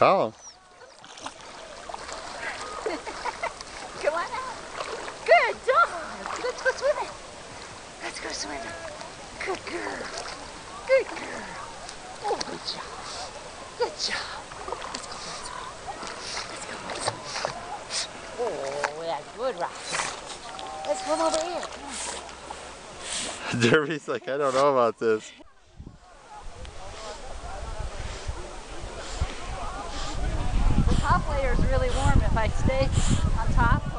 Call him. Come on out. Good dog. Let's go swimming. Let's go swimming. Good girl. Good girl. Oh, good job. Good job. Let's go for a swim. Let's go for oh, a swim. Oh, that's good, Ross. Let's swim over here. Derby's like, I don't know about this. The top layer really warm if I stay on top.